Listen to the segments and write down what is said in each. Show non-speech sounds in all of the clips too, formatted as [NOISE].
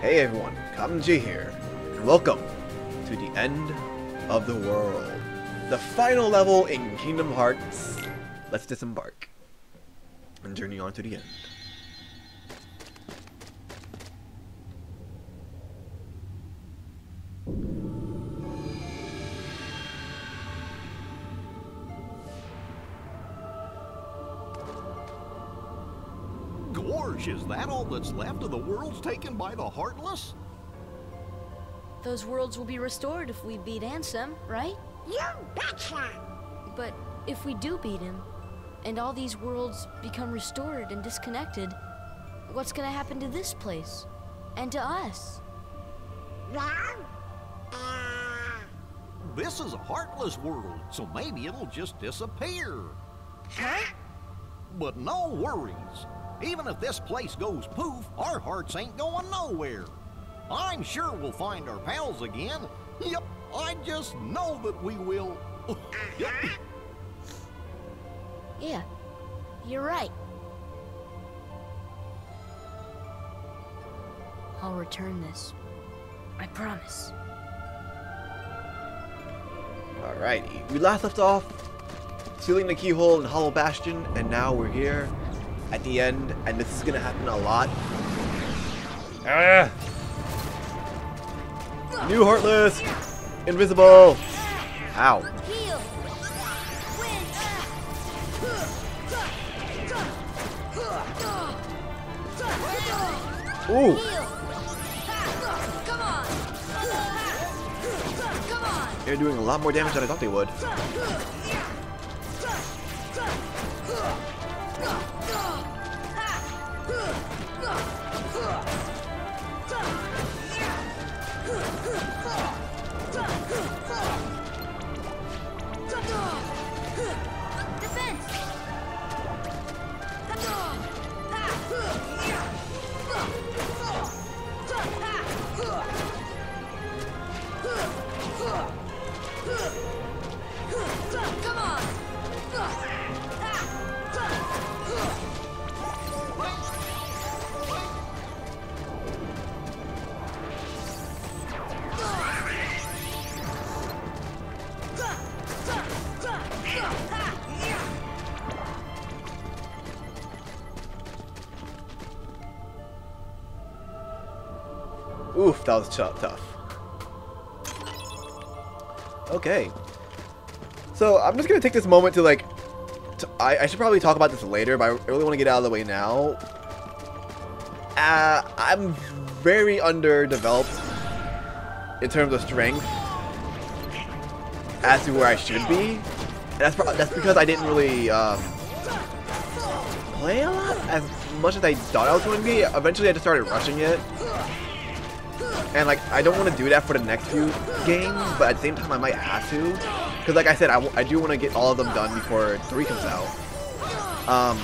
Hey everyone, KamenJay here, and welcome to the end of the world. The final level in Kingdom Hearts. Let's disembark and journey on to the end. Is that all that's left of the worlds taken by the Heartless? Those worlds will be restored if we beat Ansem, right? You betcha! But if we do beat him, and all these worlds become restored and disconnected, what's gonna happen to this place? And to us? Well, uh, This is a Heartless world, so maybe it'll just disappear. huh? But no worries. Even if this place goes poof, our hearts ain't going nowhere. I'm sure we'll find our pals again. Yep, I just know that we will. [LAUGHS] Yep. Yeah, you're right. I'll return this. I promise. Alrighty, we last left off sealing the keyhole in Hollow Bastion, and now we're here at the end, and this is gonna happen a lot. Ah! New Heartless! Invisible! Ow. Ooh! Heal! Come on! Come on! They're doing a lot more damage than I thought they would. That was tou- tough. Okay. So, I'm just gonna take this moment to, like... To, I, I should probably talk about this later, but I really want to get out of the way now. Uh, I'm very underdeveloped in terms of strength as to where I should be. And that's, that's because I didn't really, um, play a lot as much as I thought I was going to be. Eventually, I just started rushing it. And like, I don't want to do that for the next few games, but at the same time, I might have to. Because like I said, I, I do want to get all of them done before 3 comes out. Um,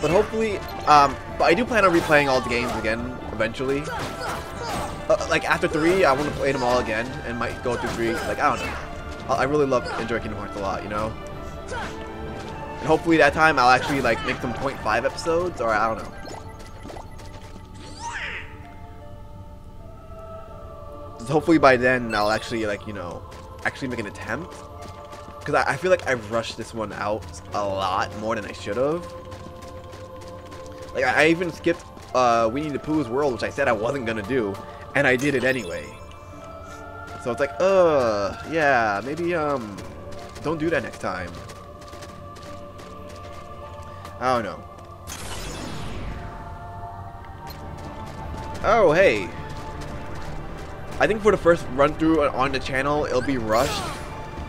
but hopefully, um, but I do plan on replaying all the games again eventually. Uh, like after 3, I want to play them all again and might go through 3. Like, I don't know. I, I really love enjoy Kingdom Hearts a lot, you know? And hopefully that time I'll actually like make them 0.5 episodes, or I don't know. Hopefully by then I'll actually like you know actually make an attempt because I, I feel like I've rushed this one out a lot more than I should have. Like I, I even skipped uh, Winnie the Pooh's world, which I said I wasn't gonna do, and I did it anyway. So it's like, uh, yeah, maybe um, don't do that next time. I don't know. Oh, hey. I think for the first run through on the channel, it'll be rushed.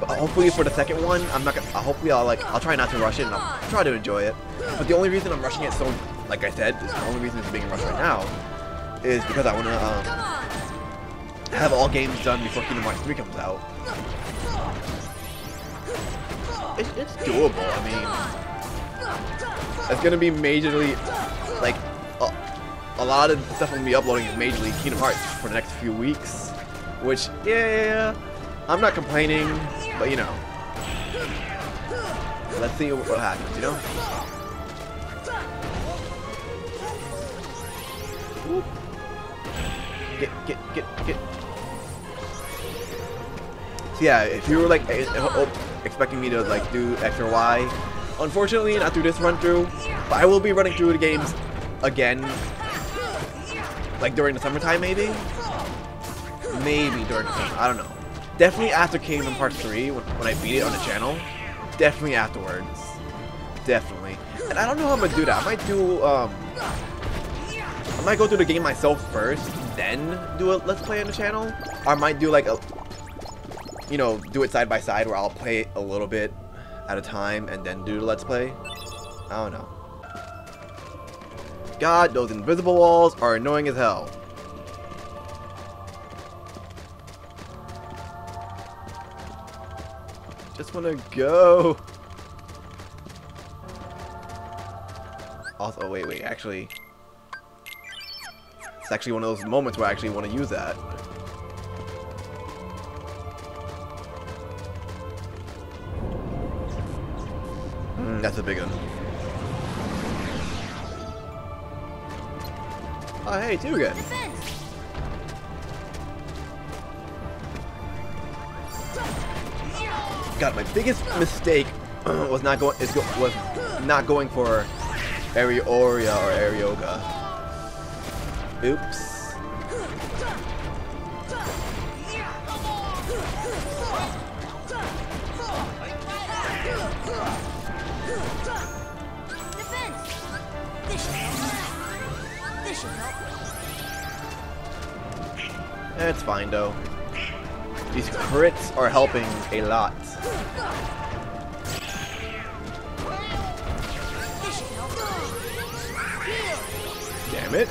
But hopefully for the second one, I'm not gonna. uh, Hopefully I'll like. I'll try not to rush it and I'll try to enjoy it. But the only reason I'm rushing it so, like I said, is the only reason it's being rushed right now, is because I wanna um, have all games done before Kingdom Hearts 3 comes out. It, it's doable. I mean, it's gonna be majorly like a, lot of stuff I'm gonna be uploading is Major League Kingdom Hearts for the next few weeks, which yeah, I'm not complaining, but you know, let's see what, happens. You know. Get, get, get, get. So yeah, if you were like eh, eh, oh, expecting me to like do X or Y, unfortunately not through this run through, but I will be running through the games again, like during the summertime maybe. Maybe during the summer, I don't know. Definitely after Kingdom Hearts 3 when, when I beat it on the channel. Definitely afterwards. Definitely. And I don't know how I'm gonna do that. I might do um I might go through the game myself first, then do a let's play on the channel. Or I might do like a you know, do it side by side where I'll play a little bit at a time and then do the let's play. I don't know. God, those invisible walls are annoying as hell. Just wanna go. Also, wait, wait, actually... It's actually one of those moments where I actually want to use that. Mm, that's a big one. Oh, hey, two. Defense! God, my biggest mistake [CLEARS THROAT] was not going is go, was not going for Aerora or Aeroga. Oops. Eh, it's fine though. These crits are helping a lot. Damn it.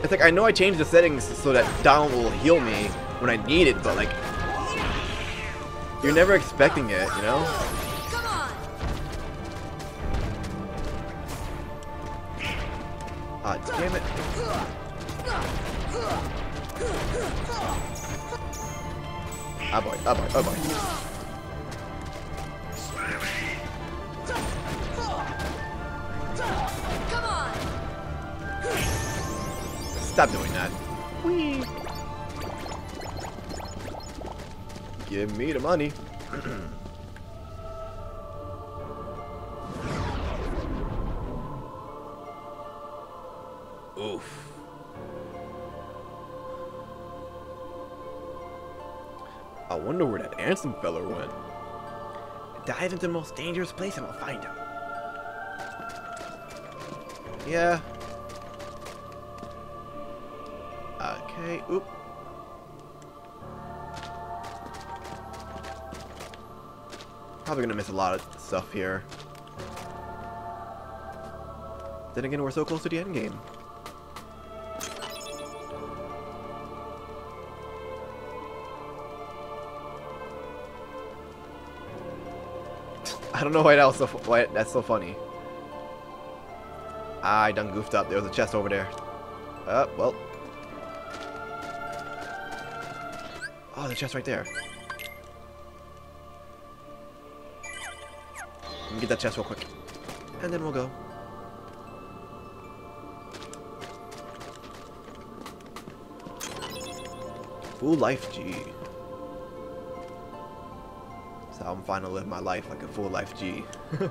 It's like, I know I changed the settings so that Donald will heal me when I need it, but like, you're never expecting it, you know? Ah boy, oh boy. Stop doing that. Whee! Give me the money. [CLEARS THROAT] wonder where that Ansem feller went. Dive into the most dangerous place and I'll find him. Yeah. Okay, oop. Probably gonna miss a lot of stuff here. Then again, we're so close to the end game. I don't know why that was so why that's so funny. I done goofed up. There was a chest over there. Uh, well. Oh, the chest right there. Let me get that chest real quick. And then we'll go. Full life G. So I'm finally living my life like a full life G. [COUGHS]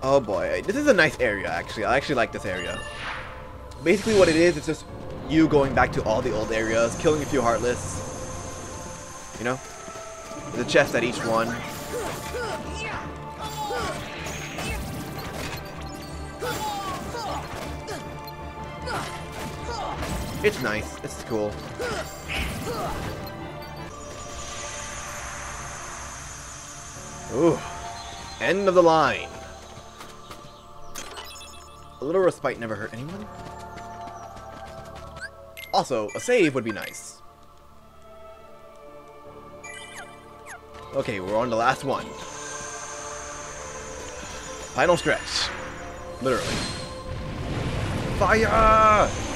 Oh boy, this is a nice area actually. I actually like this area. Basically what it is, it's just you going back to all the old areas, killing a few Heartless. You know? A chest at each one. It's nice. It's cool. Ooh. End of the line. A little respite never hurt anyone. Also, a save would be nice. Okay, we're on the last one. Final stretch. Literally. Fire!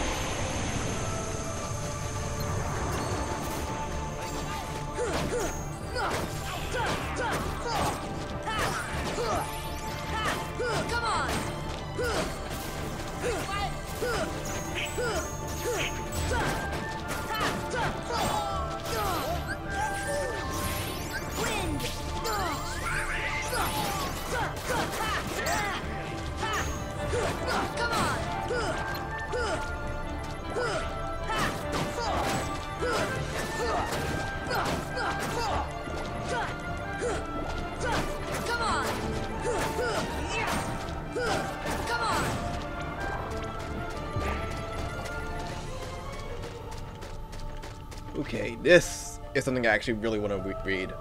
Okay, this is something I actually really want to read.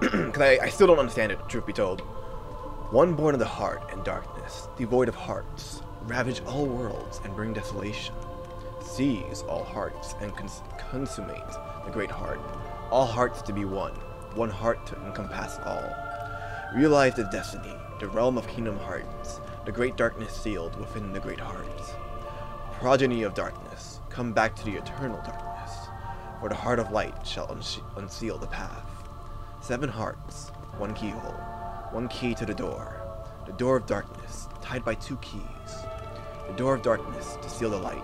[CLEARS THROAT] Because I, I still don't understand it, truth be told. One born of the heart and darkness, devoid of hearts, ravage all worlds and bring desolation. Seize all hearts and cons- consummate the great heart. All hearts to be one, one heart to encompass all. Realize the destiny, the realm of Kingdom Hearts, the great darkness sealed within the great hearts. Progeny of darkness, come back to the eternal darkness, for the heart of light shall unseal the path. Seven hearts, one keyhole, one key to the door, the door of darkness, tied by two keys. The door of darkness to seal the light.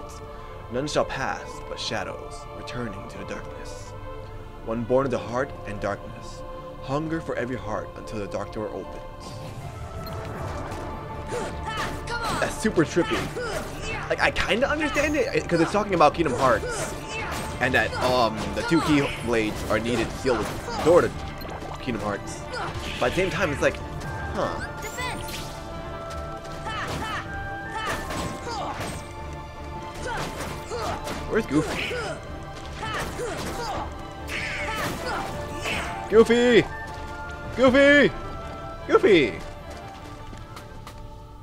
None shall pass but shadows, returning to the darkness. One born of the heart and darkness, hunger for every heart until the dark door opens. That's super trippy. Like I kind of understand it because it's talking about Kingdom Hearts, and that um the two key blades are needed to seal the door to Kingdom Hearts. But at the same time, it's like, huh? Where's Goofy? Goofy! Goofy! Goofy!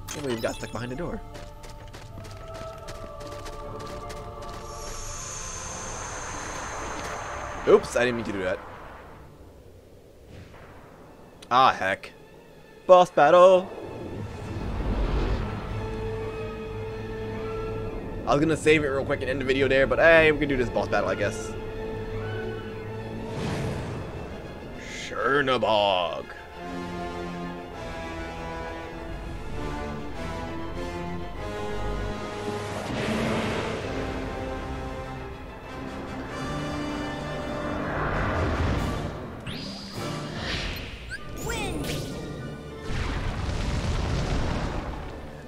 Can't believe got stuck behind the door. Oops, I didn't mean to do that. Ah, heck. Boss battle! I was gonna save it real quick and end the video there, but hey, we can do this boss battle, I guess. Chernobog.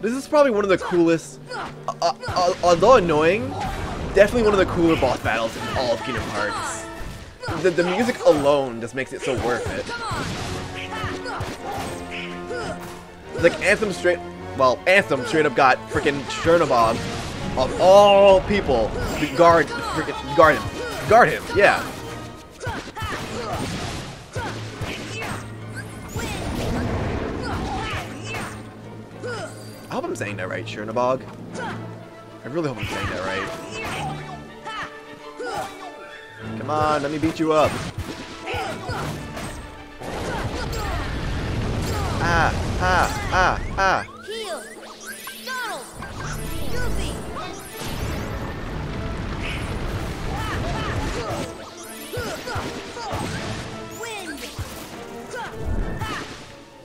This is probably one of the coolest, uh, uh, uh, although annoying, definitely one of the cooler boss battles in all of Kingdom Hearts. The, the music alone just makes it so worth it. Like Ansem straight, well, Ansem straight up got freaking Chernobog of all people to guard, freaking guard him, guard him, yeah. I'm saying that right, Chernobog. I really hope I'm saying that right. Come on, let me beat you up. Ah, ah, ah, ah.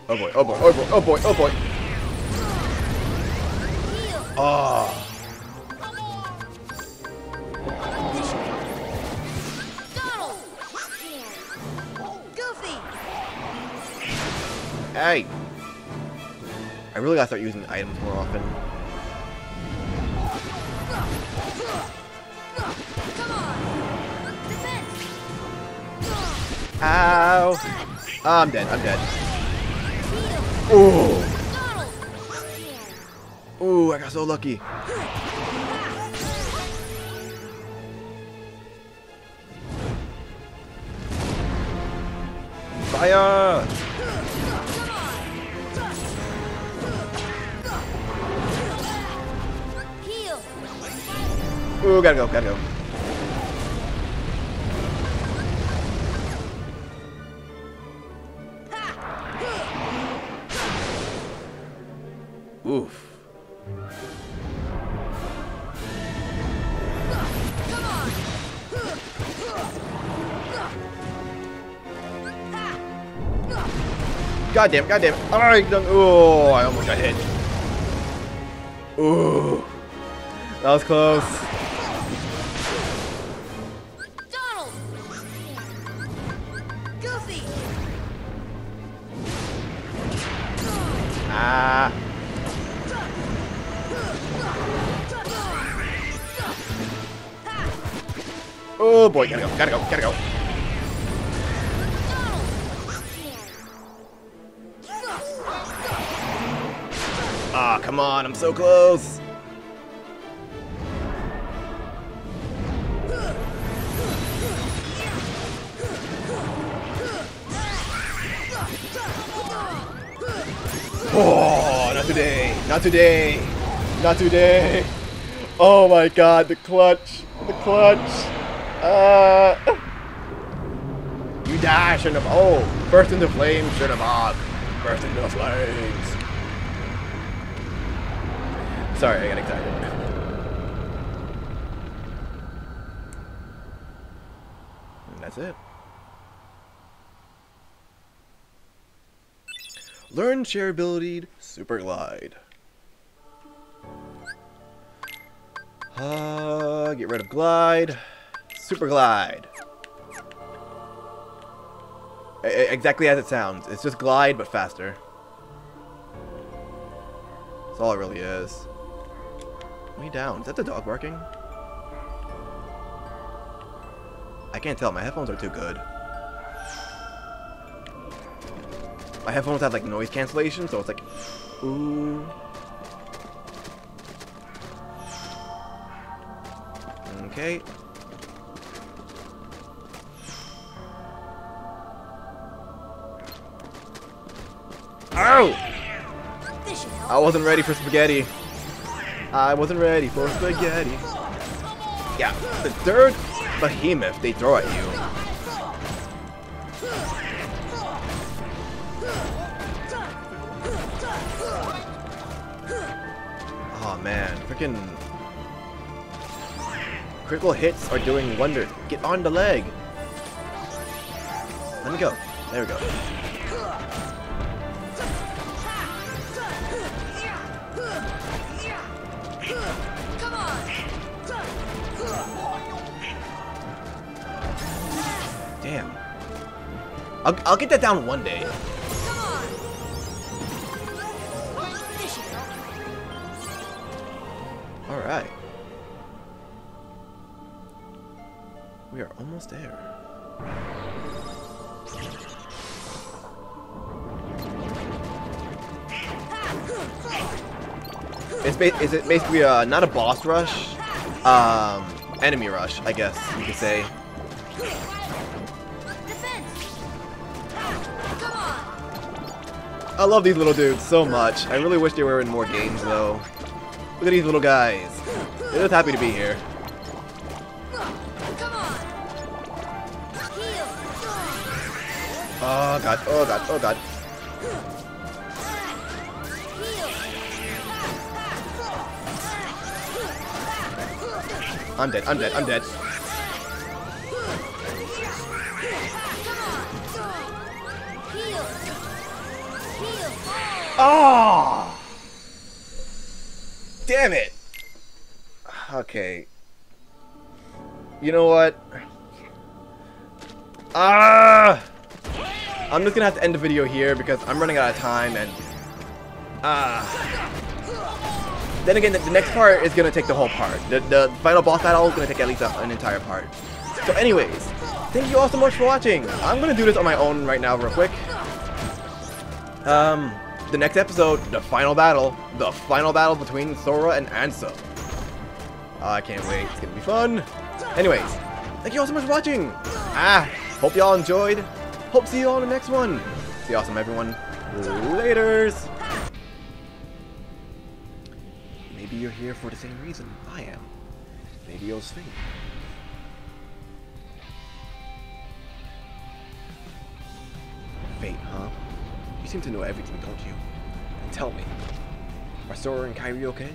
Oh boy, oh boy, oh boy, oh boy, oh boy. Oh. Hey. I really gotta start using items more often. Come on! Defense! Ow. I'm dead, I'm dead. Ooh. Ooh, I got so lucky. Fire! Ooh, gotta go, gotta go. Oof. God damn, god damn. Alright, done. Oh, I almost got hit. Ooh. That was close. Donald! Goofy! Ah. Oh boy, gotta go, gotta go, gotta go. Ah, come on, I'm so close. Oh, not today, not today, not today. Oh my god, the clutch, the clutch. Uh, you die, have. Oh, burst into flames, have. Burst into flames. Sorry, I got excited. And that's it. Learn share ability Super Glide. Uh, get rid of Glide. Super Glide. E- exactly as it sounds. It's just Glide, but faster. That's all it really is. Me down. Is that the dog barking? I can't tell. My headphones are too good. My headphones have like noise cancellation, so it's like, ooh. Okay. Ow! This should help. I wasn't ready for spaghetti. I wasn't ready for spaghetti. Yeah, the third behemoth they throw at you. Oh man, freaking critical hits are doing wonders. Get on the leg. Let me go. There we go. I'll, I'll get that down one day. Alright. We are almost there. It's, is it basically uh, not a boss rush, um, enemy rush, I guess you could say. I love these little dudes so much. I really wish they were in more games though. Look at these little guys. They're just happy to be here. Oh god, oh god, oh god. I'm dead, I'm dead, I'm dead. Oh! Damn it! Okay. You know what? Ah! I'm just gonna have to end the video here because I'm running out of time and... Ah. Then again, the, next part is gonna take the whole part. The, the final boss battle is gonna take at least a, an entire part. So anyways, thank you all so much for watching. I'm gonna do this on my own right now real quick. Um, the next episode, the final battle, the final battle between Sora and Ansem. I can't wait. It's gonna be fun. Anyways, thank you all so much for watching. Ah, hope y'all enjoyed. Hope to see you all in the next one. See you, awesome everyone. Laters. Maybe you're here for the same reason I am. Maybe you'll sing. Fate, huh? You seem to know everything, don't you? And Tell me, are Sora and Kairi okay?